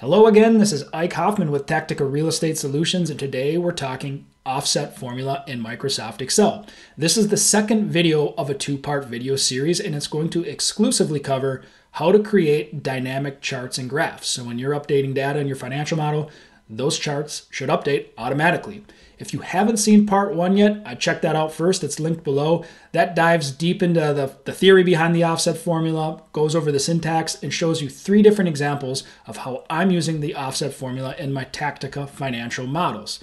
Hello again, this is Ike Hoffman with Tactica Real Estate Solutions, and today we're talking offset formula in Microsoft Excel. This is the second video of a two part video series, and it's going to exclusively cover how to create dynamic charts and graphs. So when you're updating data in your financial model, those charts should update automatically. If you haven't seen part one yet, I check that out first. It's linked below. That dives deep into the, the theory behind the offset formula, goes over the syntax, and shows you three different examples of how I'm using the offset formula in my Tactica financial models.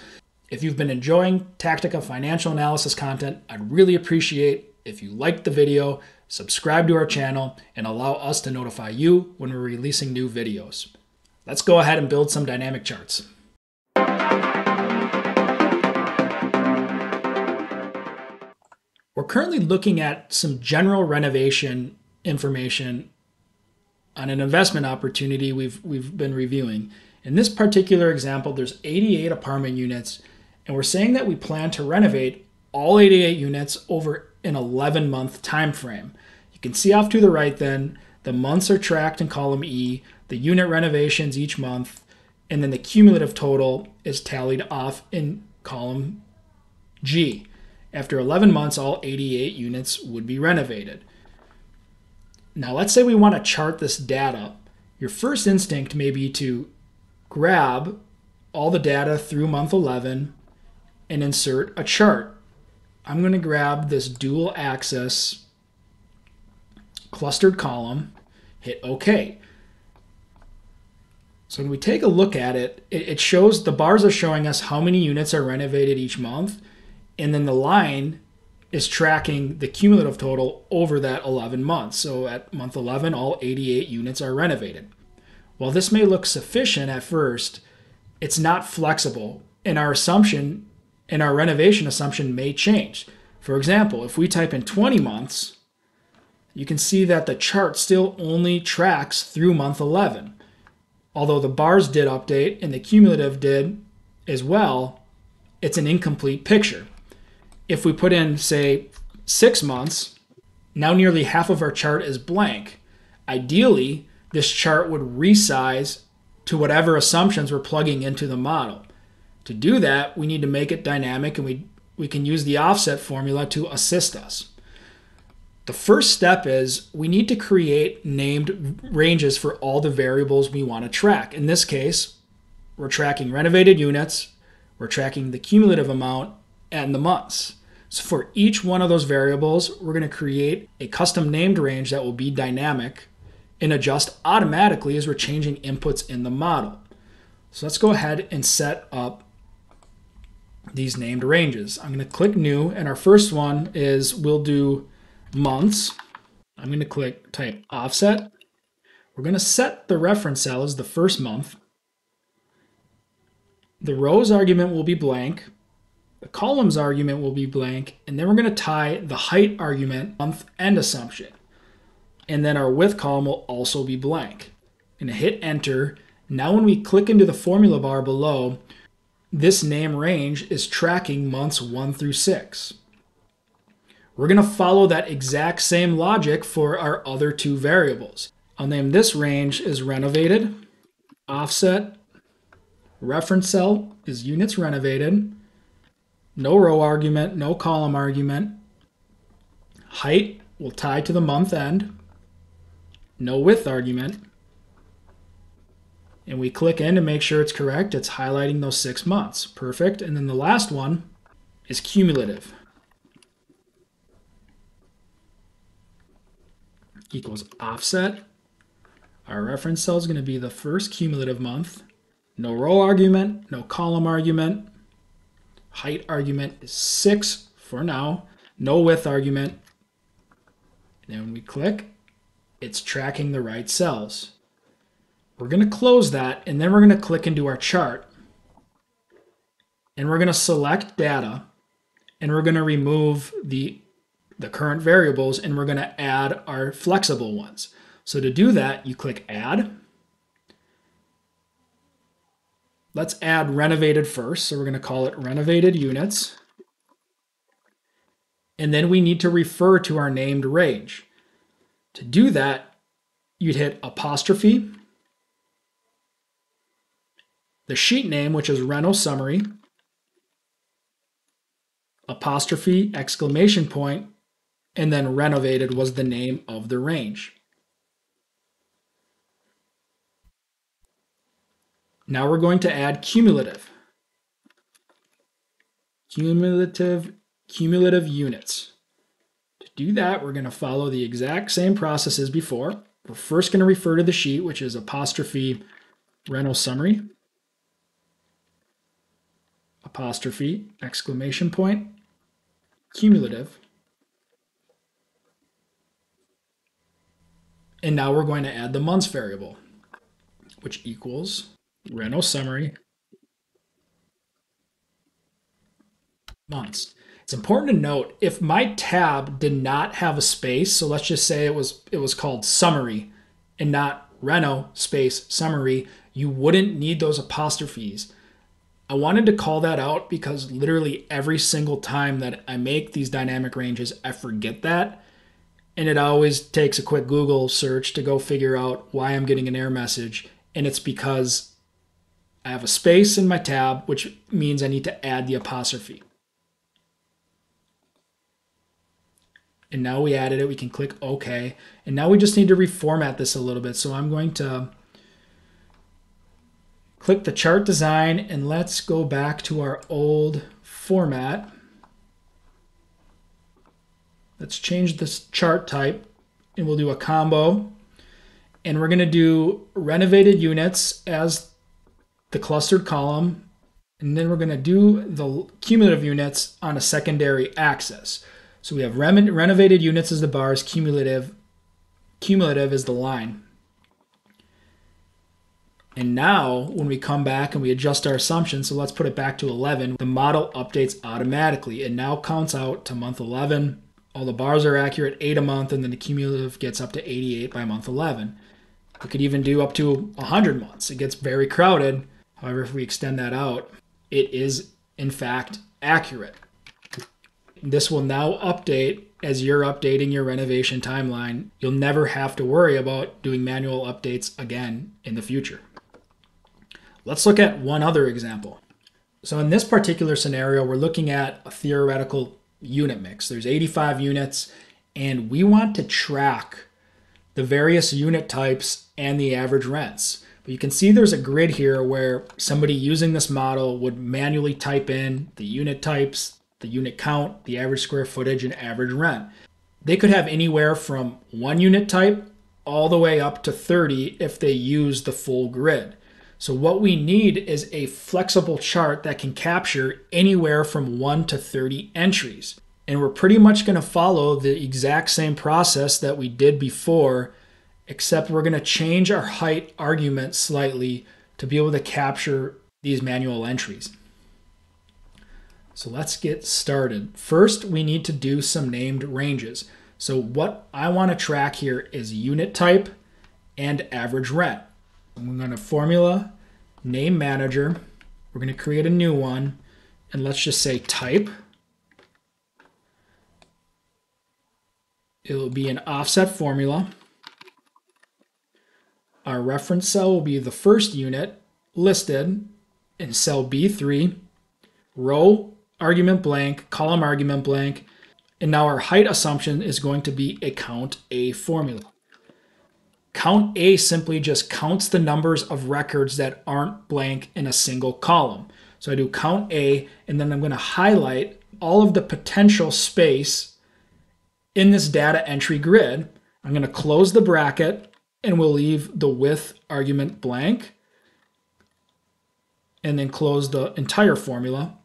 If you've been enjoying Tactica financial analysis content, I'd really appreciate if you liked the video, subscribe to our channel, and allow us to notify you when we're releasing new videos. Let's go ahead and build some dynamic charts. We're currently looking at some general renovation information on an investment opportunity we've we've been reviewing. In this particular example, there's 88 apartment units, and we're saying that we plan to renovate all 88 units over an 11 month time frame. You can see off to the right then, the months are tracked in column E, the unit renovations each month, and then the cumulative total is tallied off in column G. After 11 months, all 88 units would be renovated. Now, let's say we want to chart this data. Your first instinct may be to grab all the data through month 11 and insert a chart. I'm going to grab this dual axis clustered column, hit OK. So when we take a look at it, it shows the bars are showing us how many units are renovated each month and then the line is tracking the cumulative total over that 11 months. So at month 11, all 88 units are renovated. While this may look sufficient at first, it's not flexible, and our assumption and our renovation assumption may change. For example, if we type in 20 months, you can see that the chart still only tracks through month 11. Although the bars did update and the cumulative did as well, it's an incomplete picture if we put in, say, six months, now nearly half of our chart is blank. Ideally, this chart would resize to whatever assumptions we're plugging into the model. To do that, we need to make it dynamic and we, we can use the offset formula to assist us. The first step is we need to create named ranges for all the variables we want to track. In this case, we're tracking renovated units, we're tracking the cumulative amount, and the months. So for each one of those variables, we're going to create a custom named range that will be dynamic and adjust automatically as we're changing inputs in the model. So let's go ahead and set up these named ranges. I'm going to click new and our first one is we'll do months. I'm going to click type offset. We're going to set the reference cell as the first month. The rows argument will be blank. The columns argument will be blank, and then we're going to tie the height argument, month, and assumption. And then our width column will also be blank. To hit enter. Now when we click into the formula bar below, this name range is tracking months 1 through 6. We're going to follow that exact same logic for our other two variables. I'll name this range is renovated, offset, reference cell is units renovated, no row argument, no column argument. Height will tie to the month end. No width argument. And we click in to make sure it's correct. It's highlighting those six months. Perfect. And then the last one is cumulative. Equals offset. Our reference cell is going to be the first cumulative month. No row argument, no column argument, height argument is 6 for now. No width argument. And then when we click, it's tracking the right cells. We're going to close that, and then we're going to click into our chart. And we're going to select data, and we're going to remove the, the current variables, and we're going to add our flexible ones. So to do that, you click Add, Let's add renovated first. So we're going to call it renovated units. And then we need to refer to our named range. To do that, you'd hit apostrophe, the sheet name, which is Reno Summary, apostrophe, exclamation point, and then renovated was the name of the range. Now we're going to add cumulative. Cumulative, cumulative units. To do that, we're going to follow the exact same process as before. We're first going to refer to the sheet, which is apostrophe Reno summary, apostrophe, exclamation point, cumulative. And now we're going to add the months variable, which equals Reno summary months. It's important to note if my tab did not have a space, so let's just say it was it was called summary and not Reno space summary, you wouldn't need those apostrophes. I wanted to call that out because literally every single time that I make these dynamic ranges, I forget that. And it always takes a quick Google search to go figure out why I'm getting an error message. And it's because I have a space in my tab, which means I need to add the apostrophe. And now we added it, we can click OK. And now we just need to reformat this a little bit. So I'm going to click the chart design and let's go back to our old format. Let's change this chart type and we'll do a combo. And we're going to do renovated units as the clustered column. And then we're going to do the cumulative units on a secondary axis. So we have renovated units as the bars, cumulative, cumulative is the line. And now when we come back and we adjust our assumption, so let's put it back to 11, the model updates automatically. It now counts out to month 11. All the bars are accurate, 8 a month, and then the cumulative gets up to 88 by month 11. We could even do up to 100 months. It gets very crowded. However, if we extend that out, it is in fact accurate. This will now update as you're updating your renovation timeline. You'll never have to worry about doing manual updates again in the future. Let's look at one other example. So in this particular scenario, we're looking at a theoretical unit mix. There's 85 units, and we want to track the various unit types and the average rents. But you can see there's a grid here where somebody using this model would manually type in the unit types, the unit count, the average square footage, and average rent. They could have anywhere from one unit type all the way up to 30 if they use the full grid. So what we need is a flexible chart that can capture anywhere from 1 to 30 entries. And we're pretty much going to follow the exact same process that we did before, except we're going to change our height argument slightly to be able to capture these manual entries. So let's get started. First, we need to do some named ranges. So what I want to track here is unit type and average rent. I'm going to formula name manager. We're going to create a new one and let's just say type. It'll be an offset formula. Our reference cell will be the first unit listed in cell B3, row argument blank, column argument blank, and now our height assumption is going to be a count A formula. Count A simply just counts the numbers of records that aren't blank in a single column. So I do count A, and then I'm going to highlight all of the potential space in this data entry grid. I'm going to close the bracket, and we'll leave the width argument blank, and then close the entire formula.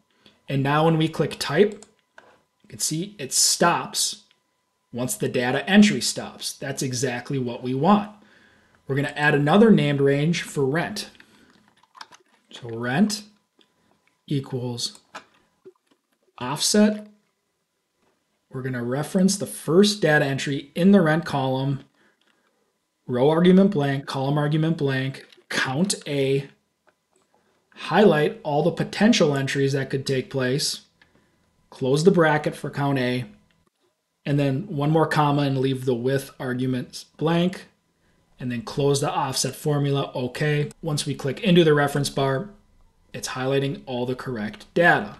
And now when we click type, you can see it stops once the data entry stops. That's exactly what we want. We're going to add another named range for rent. So rent equals offset. We're going to reference the first data entry in the rent column, row argument blank, column argument blank, count A, highlight all the potential entries that could take place, close the bracket for count A, and then one more comma and leave the width arguments blank, and then close the offset formula, okay. Once we click into the reference bar, it's highlighting all the correct data.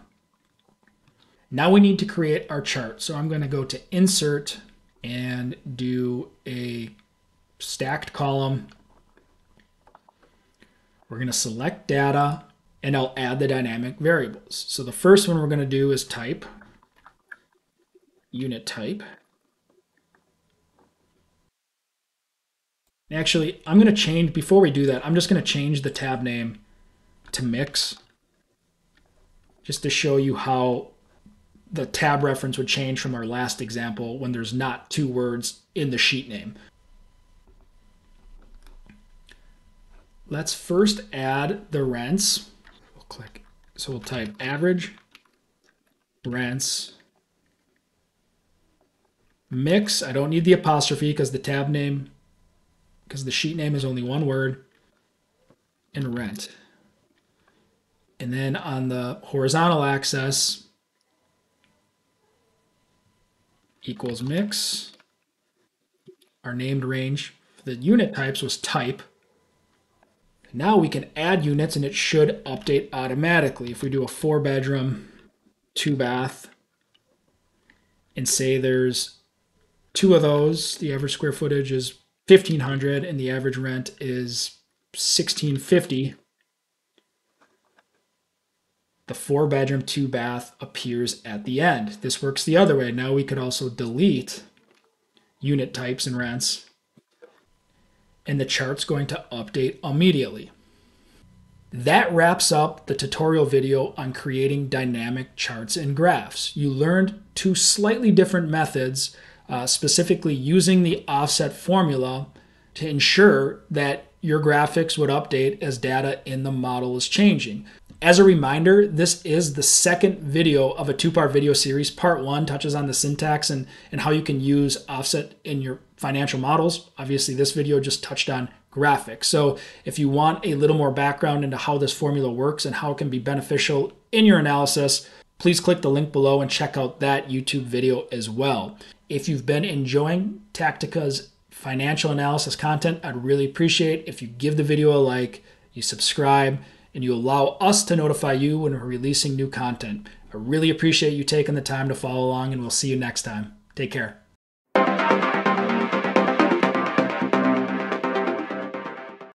Now we need to create our chart. So I'm going to go to insert and do a stacked column. We're going to select data and I'll add the dynamic variables. So the first one we're going to do is type, unit type. Actually, I'm going to change, before we do that, I'm just going to change the tab name to mix just to show you how the tab reference would change from our last example when there's not two words in the sheet name. Let's first add the rents. We'll click, so we'll type average rents mix. I don't need the apostrophe because the tab name, because the sheet name is only one word, and rent. And then on the horizontal axis, equals mix. Our named range the unit types was type. Now we can add units and it should update automatically. If we do a four bedroom, two bath, and say there's two of those, the average square footage is 1500 and the average rent is 1650 the four bedroom, two bath appears at the end. This works the other way. Now we could also delete unit types and rents, and the chart's going to update immediately. That wraps up the tutorial video on creating dynamic charts and graphs. You learned two slightly different methods, uh, specifically using the offset formula to ensure that your graphics would update as data in the model is changing. As a reminder, this is the second video of a two part video series. Part one touches on the syntax and, and how you can use offset in your financial models. Obviously, this video just touched on graphics. So, if you want a little more background into how this formula works and how it can be beneficial in your analysis, please click the link below and check out that YouTube video as well. If you've been enjoying Tactica's financial analysis content, I'd really appreciate if you give the video a like, you subscribe, and you allow us to notify you when we're releasing new content. I really appreciate you taking the time to follow along, and we'll see you next time. Take care.